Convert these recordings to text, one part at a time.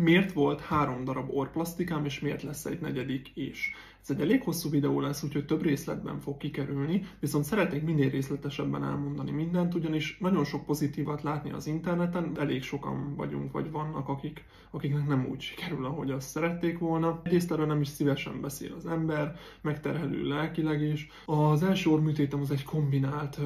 miért volt három darab orplasztikám, és miért lesz egy negyedik is. Ez egy elég hosszú videó lesz, úgyhogy több részletben fog kikerülni, viszont szeretnék minél részletesebben elmondani mindent, ugyanis nagyon sok pozitívat látni az interneten, elég sokan vagyunk, vagy vannak, akik, akiknek nem úgy sikerül, ahogy azt szerették volna. Egyrészt erről nem is szívesen beszél az ember, megterhelő lelkileg is. Az első orműtétem az egy kombinált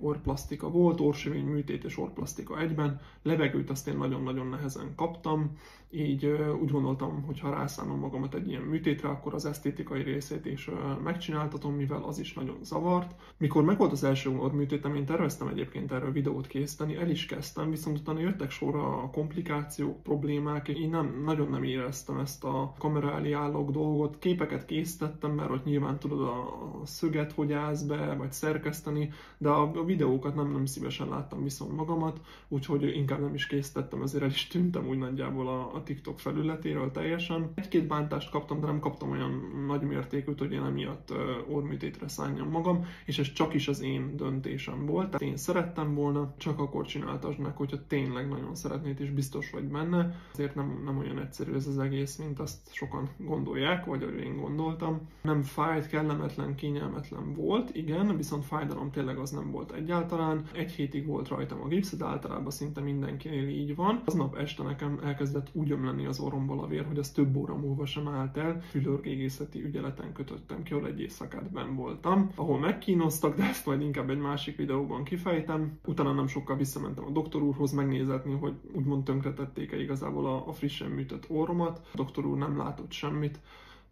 orplasztika volt, orsivény műtét és orplasztika egyben. Levegőt azt én nagyon-nagyon nehezen kaptam, így úgy gondoltam, hogy ha rászánom magamat egy ilyen műtétre, akkor az esztétikai részét is megcsináltatom, mivel az is nagyon zavart. Mikor megvolt az első orműtétem, én terveztem egyébként erről videót készíteni, el is kezdtem, viszont utána jöttek sorra a komplikációk, problémák, én nem, nagyon nem éreztem ezt a kamera elé állók dolgot. Képeket készítettem, mert ott nyilván tudod a szöget hogy állsz be, vagy szerkeszteni, de a videókat nem, nem szívesen láttam viszont magamat, úgyhogy inkább nem is készítettem, ezért el is tűntem úgy nagyjából a, a TikTok felületéről teljesen. Egy-két bántást kaptam, de nem kaptam olyan nagy mértékűt, hogy én emiatt orműtétre szálljam magam, és ez csak is az én döntésem volt. Tehát én szerettem volna, csak akkor csináltasd meg, hogyha tényleg nagyon szeretnéd és biztos vagy benne. Azért nem, nem olyan egyszerű ez az egész, mint azt sokan gondolják, vagy ahogy én gondoltam. Nem fájt, kellemetlen, kényelmetlen volt, igen, viszont fájdalom tényleg az nem volt egyáltalán. Egy hétig volt rajtam a gipsz, de általában szinte mindenkinél így van. Aznap este nekem elkezdett úgy ömleni az orromból a vér, hogy az több óra múlva sem állt el. Fülörgégészeti ügyeleten kötöttem ki, ahol egy éjszakát ben voltam, ahol megkínoztak, de ezt majd inkább egy másik videóban kifejtem. Utána nem sokkal visszamentem a doktor úrhoz megnézetni, hogy úgymond tönkretették-e igazából a, a frissen műtött orromat. A doktor úr nem látott semmit,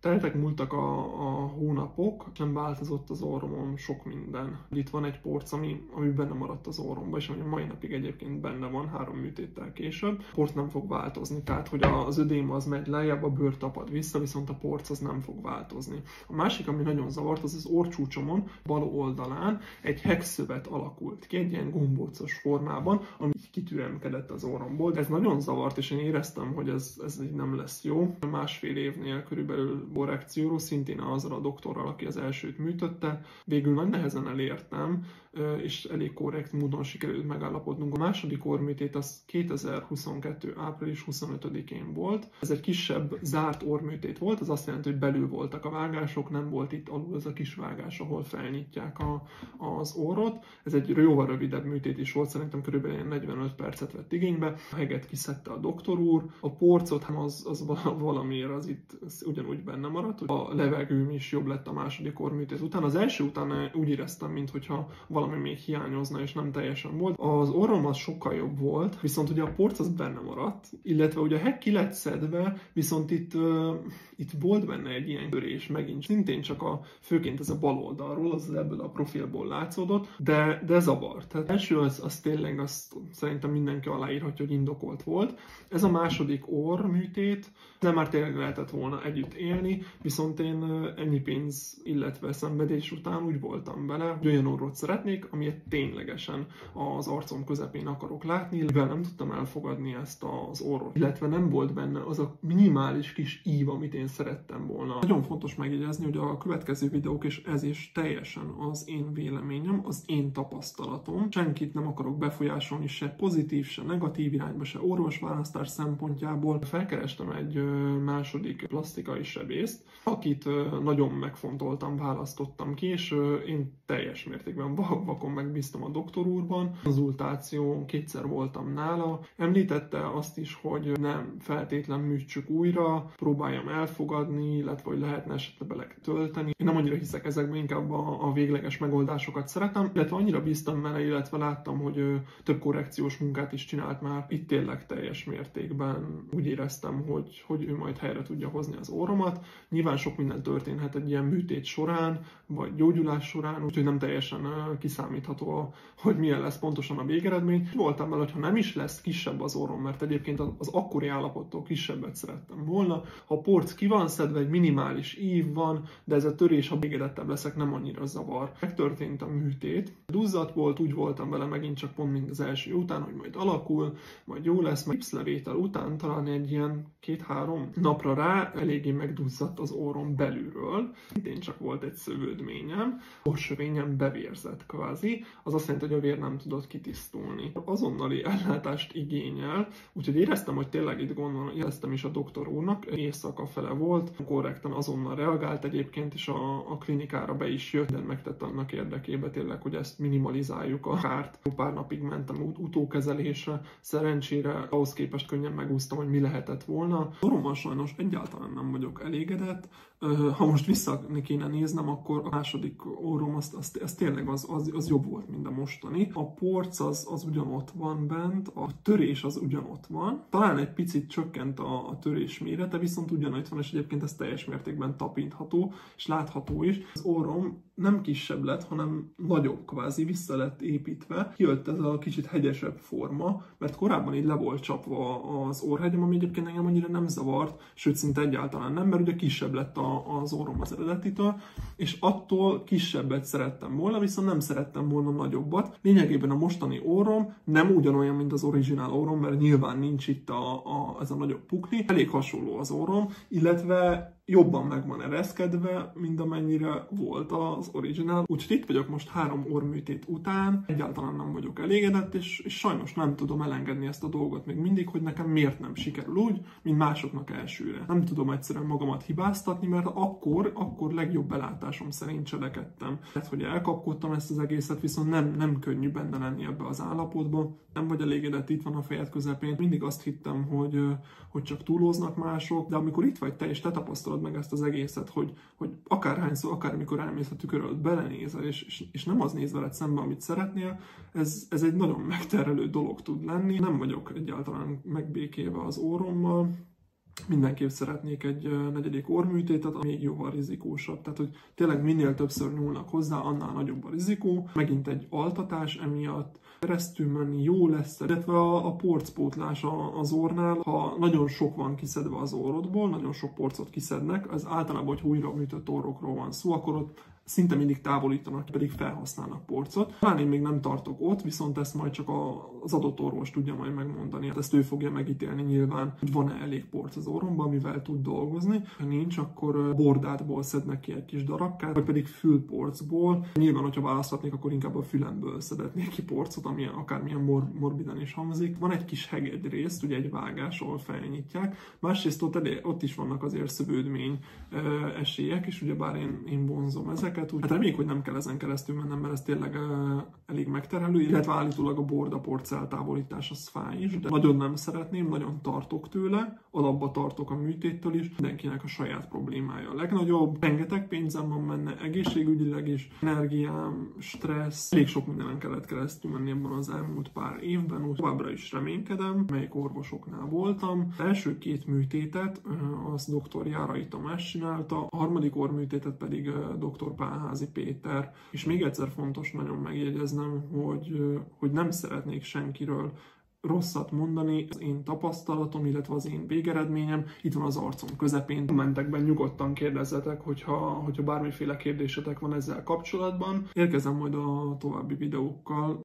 Teltek múltak a, a hónapok, nem változott az orromon sok minden. Itt van egy porc, ami, ami benne maradt az orromba, és ami a mai napig egyébként benne van, három műtéttel később. A porc nem fog változni, tehát hogy az ödém az megy lejjebb, a bőr tapad vissza, viszont a porc az nem fog változni. A másik, ami nagyon zavart, az az orcsúcsomon, bal oldalán egy hexszövet alakult ki, egy ilyen gombócos formában, ami kitüremkedett az orromból, ez nagyon zavart, és én éreztem, hogy ez, ez így nem lesz jó. Másfél évnél körülbelül korrekcióról, szintén azzal a doktorral, aki az elsőt műtötte. Végül nagy nehezen elértem, és elég korrekt módon sikerült megállapodnunk. A második orműtét az 2022. április 25-én volt. Ez egy kisebb, zárt orműtét volt, az azt jelenti, hogy belül voltak a vágások, nem volt itt alul ez a kis vágás, ahol felnyitják a, az orrot. Ez egy jóval rövidebb műtét is volt, szerintem körülbelül 45 percet vett igénybe. A heget kiszedte a doktor úr, a porcot, az, az valamiért az itt ugyanúgy benne maradt, hogy a levegőm is jobb lett a második orműtét után. Az első után úgy éreztem, mintha valami még hiányozna, és nem teljesen volt. Az orrom az sokkal jobb volt, viszont ugye a porc az benne maradt, illetve ugye a hek ki lett szedve, viszont itt, uh, itt volt benne egy ilyen törés megint. Szintén csak a, főként ez a bal oldalról, az ebből a profilból látszódott, de, de zavar. Tehát első az, az tényleg azt szerintem mindenki aláírhatja, hogy indokolt volt. Ez a második orr műtét, de már tényleg lehetett volna együtt élni, viszont én ennyi pénz, illetve szenvedés után úgy voltam vele, hogy olyan orrot szeretnék, amilyet ténylegesen az arcom közepén akarok látni, mivel nem tudtam elfogadni ezt az orrot, illetve nem volt benne az a minimális kis ív, amit én szerettem volna. Nagyon fontos megjegyezni, hogy a következő videók, és ez is teljesen az én véleményem, az én tapasztalatom. Senkit nem akarok befolyásolni se pozitív, se negatív irányba, se orvosválasztás szempontjából. Felkerestem egy második plastikai sebészt, akit nagyon megfontoltam, választottam ki, és én teljes mértékben vakon megbíztam a doktor úrban. Konzultáció kétszer voltam nála. Említette azt is, hogy nem feltétlen műtsük újra, próbáljam elfogadni, illetve hogy lehetne esetleg bele tölteni. Én nem annyira hiszek ezekben, inkább a, a végleges megoldásokat szeretem, illetve annyira bíztam vele, illetve láttam, hogy több korrekciós munkát is csinált már. Itt tényleg teljes mértékben úgy éreztem, hogy, hogy ő majd helyre tudja hozni az orromat. Nyilván sok minden történhet egy ilyen műtét során, vagy gyógyulás során, úgyhogy nem teljesen kiszámítható, hogy milyen lesz pontosan a végeredmény. Voltam vele, hogy ha nem is lesz kisebb az orrom, mert egyébként az akkori állapottól kisebbet szerettem volna. Ha a porc ki van szedve, egy minimális ív van, de ez a törés, ha végedettebb leszek, nem annyira zavar. Megtörtént a műtét. Duzzat volt, úgy voltam vele megint csak pont mint az első után, hogy majd alakul, majd jó lesz, majd levétel után talán egy ilyen két-három napra rá eléggé megduzzadt izzadt az orrom belülről, én csak volt egy szövődményem, orsövényem bevérzett kvázi, az azt jelenti, hogy a vér nem tudott kitisztulni. Azonnali ellátást igényel, úgyhogy éreztem, hogy tényleg itt gond van, éreztem is a doktor úrnak, éjszaka fele volt, korrektan azonnal reagált egyébként, és a, a klinikára be is jött, de megtett annak érdekében tényleg, hogy ezt minimalizáljuk a kárt. Pár napig mentem ut- utókezelésre, szerencsére ahhoz képest könnyen megúsztam, hogy mi lehetett volna. Orommal sajnos egyáltalán nem vagyok elégedett, ha most vissza kéne néznem, akkor a második orrom az, az, az tényleg az, az, az jobb volt, mint a mostani. A porc az, az ugyanott van bent, a törés az ugyanott van. Talán egy picit csökkent a, a törés mérete, viszont ugyanott van, és egyébként ez teljes mértékben tapintható, és látható is. Az orrom nem kisebb lett, hanem nagyobb kvázi, vissza lett építve. Kijött ez a kicsit hegyesebb forma, mert korábban így le volt csapva az orrhegyem, ami egyébként engem annyira nem zavart, sőt szinte egyáltalán nem, mert ugye kisebb lett a az orrom az eredetitől, és attól kisebbet szerettem volna, viszont nem szerettem volna nagyobbat. Lényegében a mostani orrom nem ugyanolyan, mint az originál orrom, mert nyilván nincs itt a, a, ez a nagyobb pukli. Elég hasonló az orrom, illetve jobban meg van ereszkedve, mint amennyire volt az originál. Úgyhogy itt vagyok most három orműtét után, egyáltalán nem vagyok elégedett, és, és sajnos nem tudom elengedni ezt a dolgot még mindig, hogy nekem miért nem sikerül úgy, mint másoknak elsőre. Nem tudom egyszerűen magamat hibáztatni, mert akkor, akkor legjobb belátásom szerint cselekedtem. Tehát, hogy elkapkodtam ezt az egészet, viszont nem, nem könnyű benne lenni ebbe az állapotba. Nem vagy elégedett, itt van a fejed közepén. Mindig azt hittem, hogy, hogy csak túloznak mások, de amikor itt vagy te és te tapasztalod meg ezt az egészet, hogy, hogy akárhányszor, akármikor elmész a tükör előtt, belenézel, és, és, és nem az néz veled szembe, amit szeretnél, ez, ez egy nagyon megterelő dolog tud lenni. Nem vagyok egyáltalán megbékéve az órommal, mindenképp szeretnék egy negyedik orműtétet, ami még jóval rizikósabb. Tehát, hogy tényleg minél többször nyúlnak hozzá, annál nagyobb a rizikó. Megint egy altatás emiatt, keresztül menni jó lesz, illetve a, a porcpótlás az ornál, ha nagyon sok van kiszedve az orrodból, nagyon sok porcot kiszednek, az általában, hogy újra műtött orrokról van szó, akkor ott szinte mindig távolítanak, pedig felhasználnak porcot. Talán én még nem tartok ott, viszont ezt majd csak az adott orvos tudja majd megmondani. Hát ezt ő fogja megítélni nyilván, hogy van-e elég porc az orromban, amivel tud dolgozni. Ha nincs, akkor bordátból szednek ki egy kis darabkát, vagy pedig fülporcból. Nyilván, hogyha választhatnék, akkor inkább a fülemből szedetnék ki porcot, ami akármilyen mor- morbiden is hangzik. Van egy kis hegedű részt, ugye egy vágás, ahol felnyitják. Másrészt ott, elé, ott is vannak azért szövődmény esélyek, és ugye bár én, én vonzom ezeket, ezeket, úgy hát reméljük, hogy nem kell ezen keresztül mennem, mert ez tényleg uh, elég megterhelő, illetve állítólag a borda porcel távolítás az fáj is, de nagyon nem szeretném, nagyon tartok tőle, alapba tartok a műtéttől is, mindenkinek a saját problémája a legnagyobb, rengeteg pénzem van menne, egészségügyileg is, energiám, stressz, elég sok mindenen kellett keresztül menni ebben az elmúlt pár évben, úgy továbbra is reménykedem, melyik orvosoknál voltam. Az első két műtétet az dr. Járai Tamás csinálta, a harmadik orműtétet pedig dr. Pálházi Péter. És még egyszer fontos nagyon megjegyeznem, hogy, hogy nem szeretnék senkiről rosszat mondani, az én tapasztalatom, illetve az én végeredményem itt van az arcom közepén. Kommentekben nyugodtan kérdezzetek, hogyha, hogyha bármiféle kérdésetek van ezzel kapcsolatban. Érkezem majd a további videókkal.